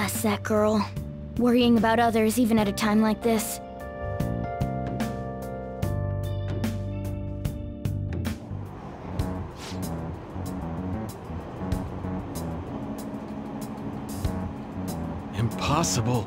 Bless that girl. Worrying about others even at a time like this. Impossible.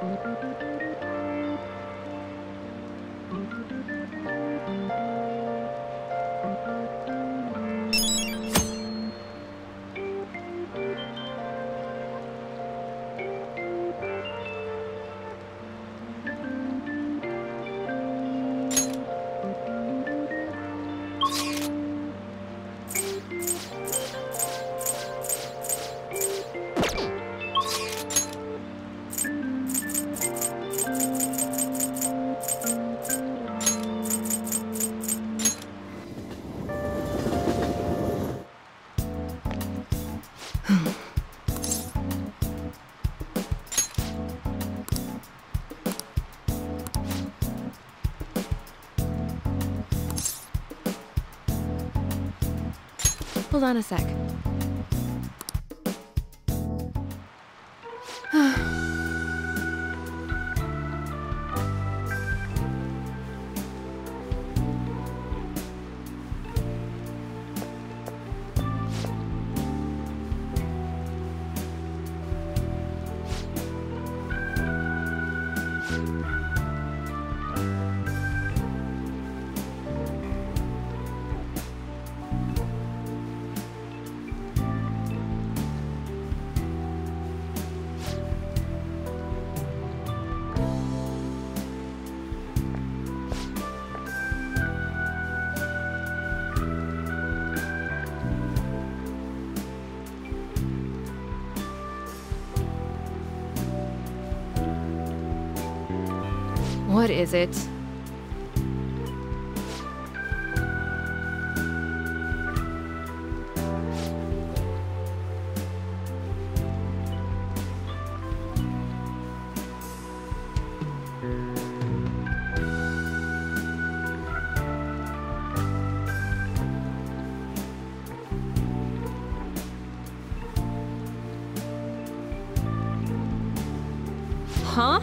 Thank Hold on a sec. What is it? Huh?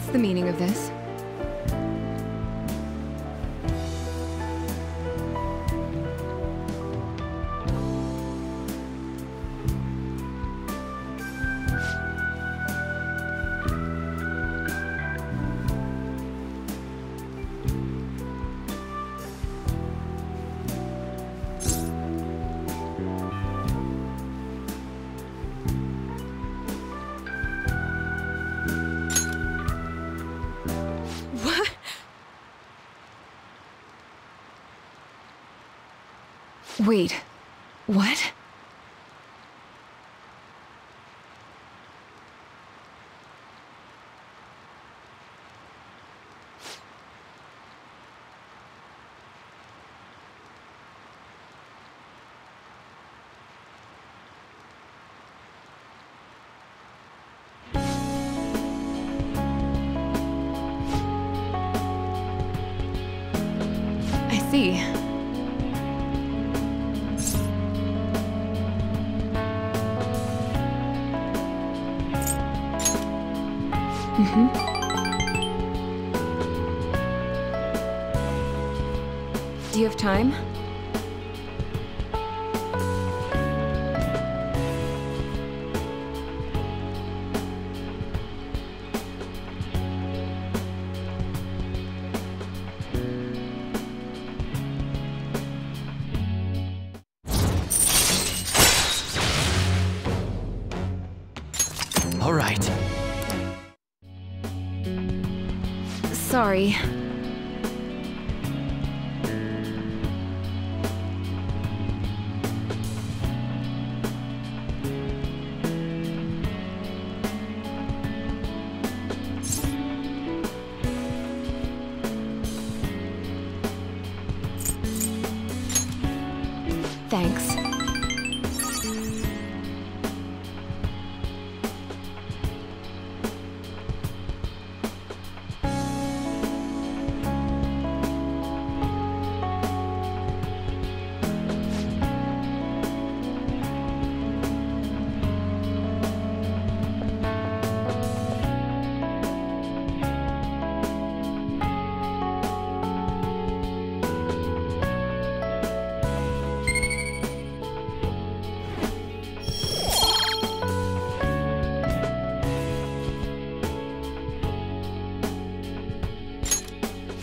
What's the meaning of this? Wait. What? Mm-hmm. Do you have time? Thanks.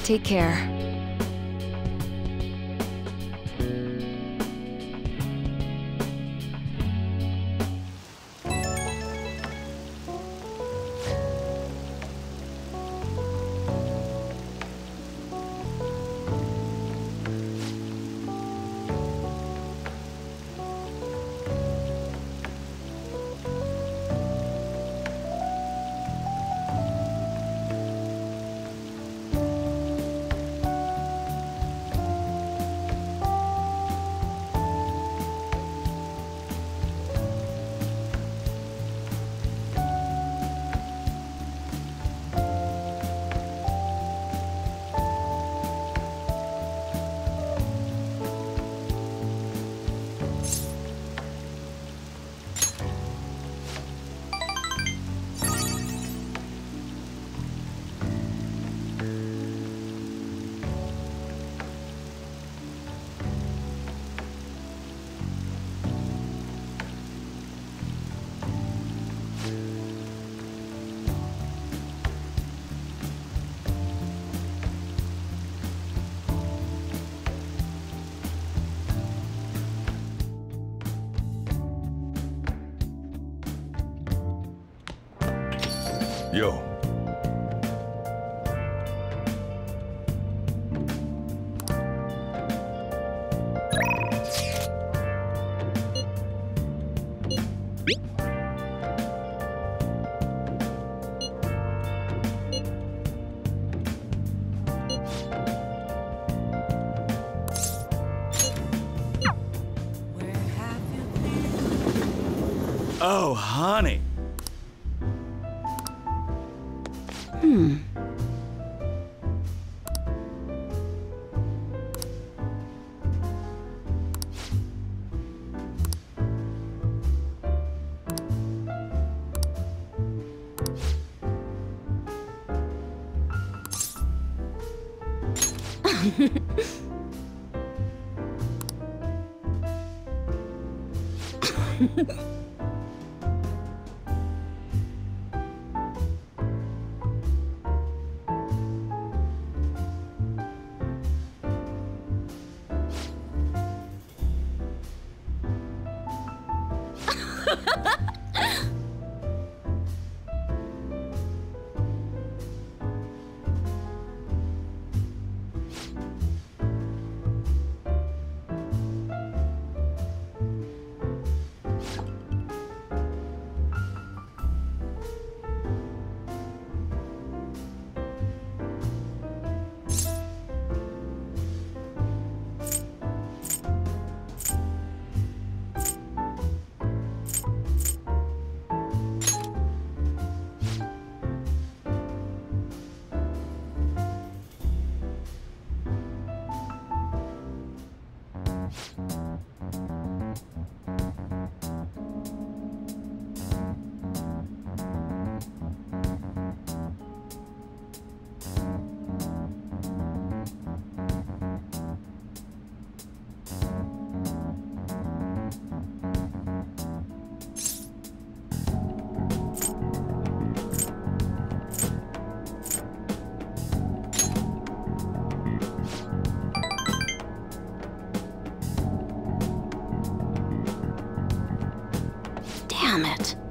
Take care. Oh, honey. Hmm. Damn it.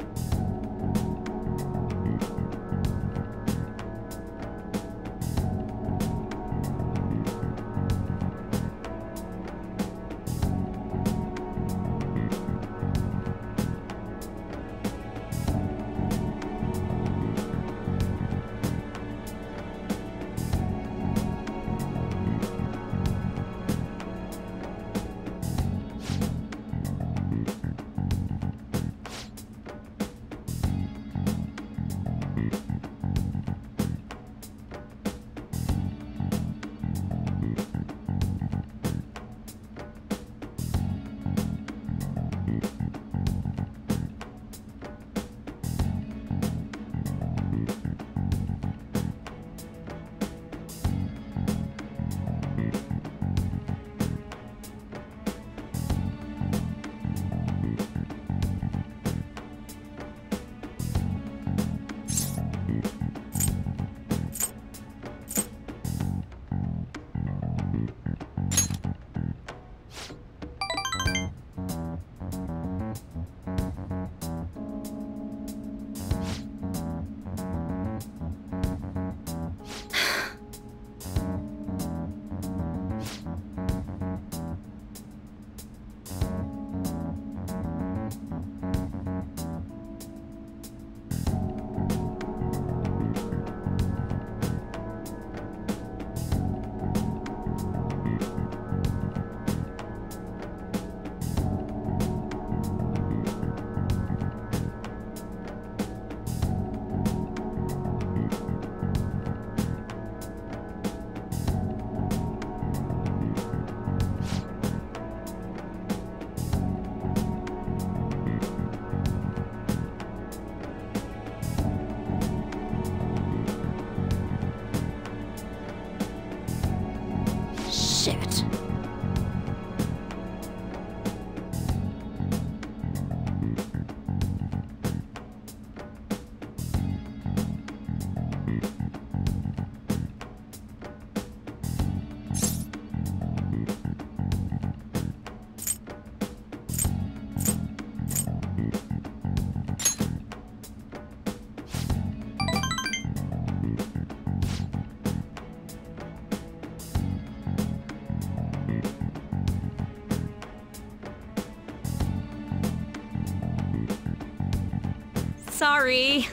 Sorry.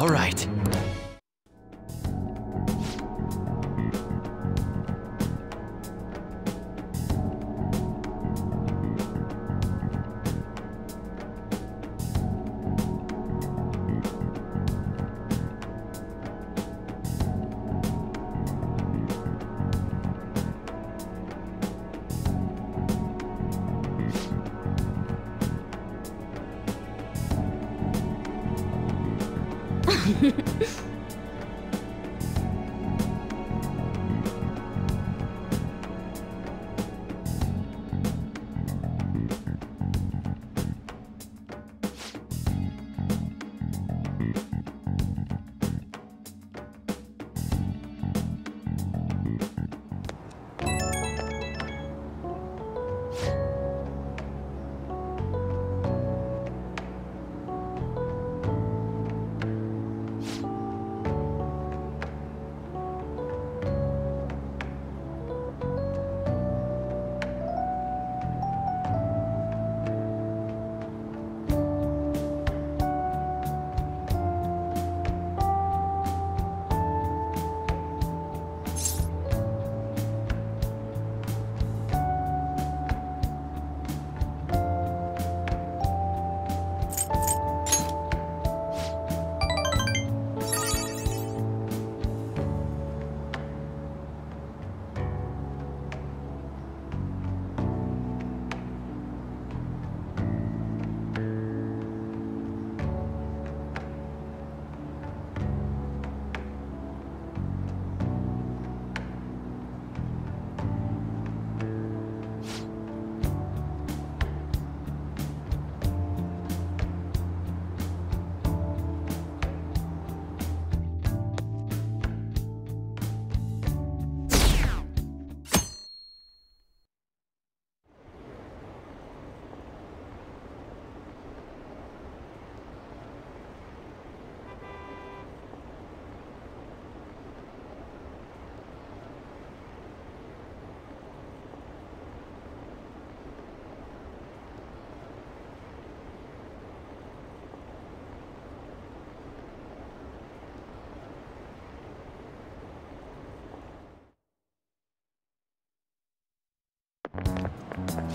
All right.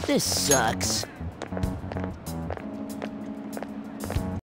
This sucks.